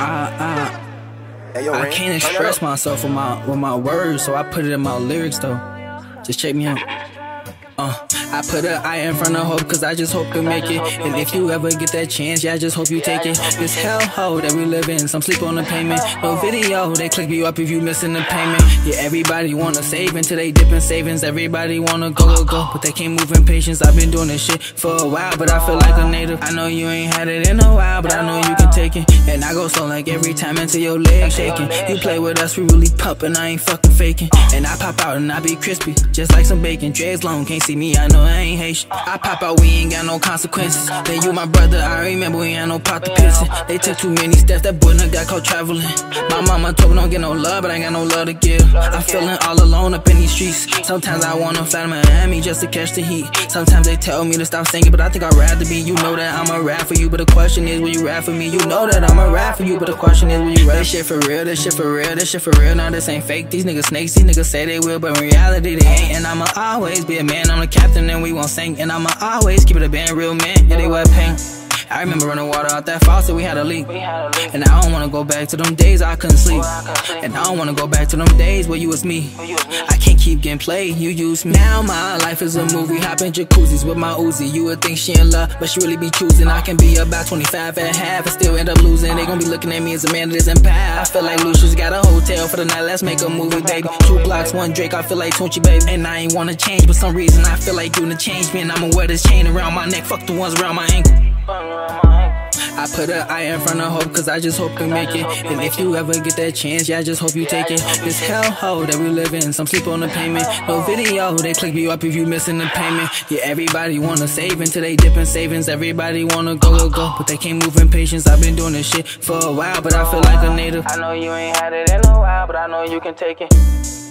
Ah, ah. I, I, I can't express myself with my with my words, so I put it in my lyrics though. Just check me out. I put an eye in front of hope cause I just hope to make it. And if you ever get that chance, yeah, I just hope you take it. This hellhole that we live in, some sleep on the payment. No video, they click you up if you missing the payment. Yeah, everybody wanna save until they dip in savings. Everybody wanna go, go, go, but they can't move in patience. I've been doing this shit for a while, but I feel like a native. I know you ain't had it in a while, but I know you can take it. And I go so like every time until your legs shaking. You play with us, we really pumping, I ain't fucking faking. And I pop out and I be crispy, just like some bacon. Dreads long, can't see me, I know I ain't Haitian. I pop out, we ain't got no consequences. Then you my brother, I remember we ain't no pot to pissing. They took too many steps, that boy got caught traveling. My mama told me don't get no love, but I ain't got no love to give. I'm feeling all alone up in these streets. Sometimes I wanna fly to Miami just to catch the heat. Sometimes they tell me to stop singing, but I think I'd rather be. You know that I'm a rap for you, but the question is, will you rap for me? You know that I'm a rap for you, but the question is, will you rap? This shit for real, this shit for real, this shit for real. Now this ain't fake. These niggas snakes, these niggas say they will, but in reality they ain't. And I'ma always be a man, I'm the captain, and we won't sink. And I'ma always keep it a band, real man. Yeah, they wear pink. I remember running water out that faucet, we had a leak. And I don't wanna go back to them days I couldn't sleep. And I don't wanna go back to them days where you was me. I can't keep getting played, you use me. Now my life is a movie, hopping jacuzzis with my Uzi. You would think she in love, but she really be choosing. I can be about 25 and half and still end up losing. They gon' be looking at me as a man that isn't past. I feel like Lucius got a hotel for the night, let's make a movie, baby. Two blocks, one Drake, I feel like Tunechi, baby. And I ain't wanna change, but some reason I feel like you to change me. And I'ma wear this chain around my neck, fuck the ones around my ankle. I put an eye in front of hope cause I just hope to make it. And if you ever get that chance, yeah, I just hope you take it. This hellhole that we live in, some sleep on the payment. No video, they click you up if you missing the payment. Yeah, everybody wanna save until they dip in savings. Everybody wanna go, go, go, but they can't move in patience. I've been doing this shit for a while, but I feel like a native. I know you ain't had it in a while, but I know you can take it.